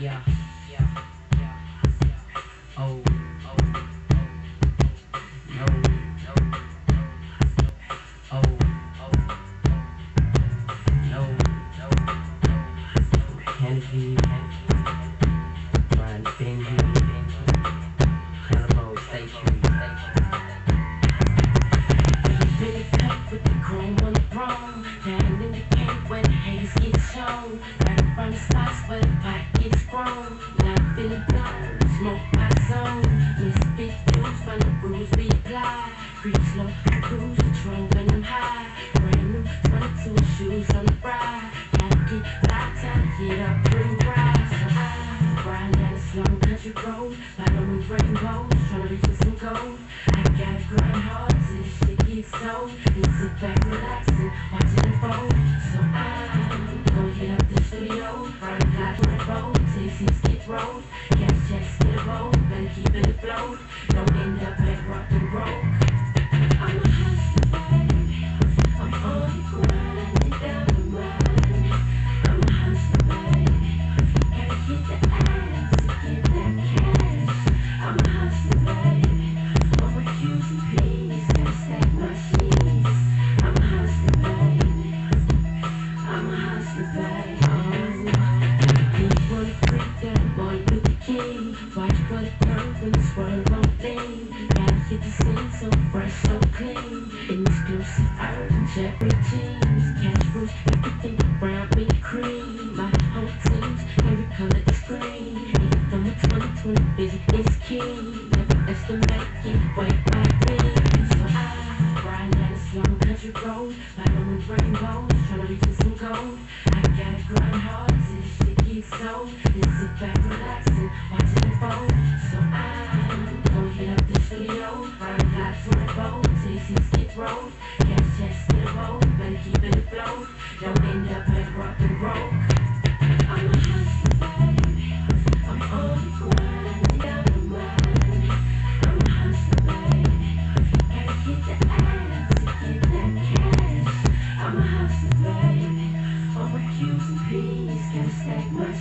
yeah, yeah, yeah, yeah. Oh, oh, oh, no. Oh, no, no, finna die. Smoke my zone. Misfit dudes when the rules be applied. Creeps love the cruise, drunk when I'm high. Brand new 22 shoes on the bride. Can't get locked out, get up and rise. So I grind down the slow country road. Following rainbows, tryna reach for some gold. I gotta grind hard till this shit gets sold. And sit back, relax and watch so fresh, so clean. Exclusive items, every team's cash rules, everything around me cream. My whole team's every color is green. Even though 2020, busy is key. Never estimate, can't wait my. So I ride down this long country road. My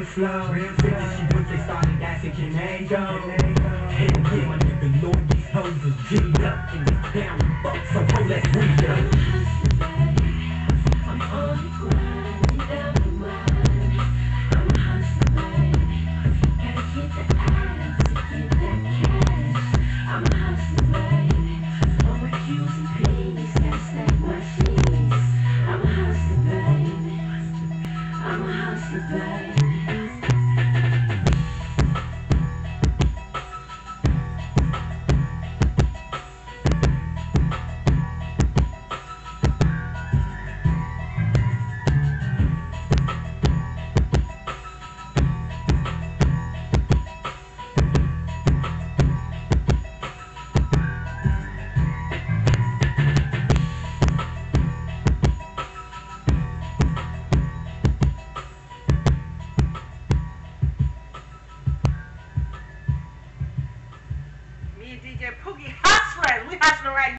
real slow. Real Bitches, she put they started dancing Canado. Hell yeah, my nigga Lord, these hoes are G'd up in the town, fuck